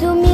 to me.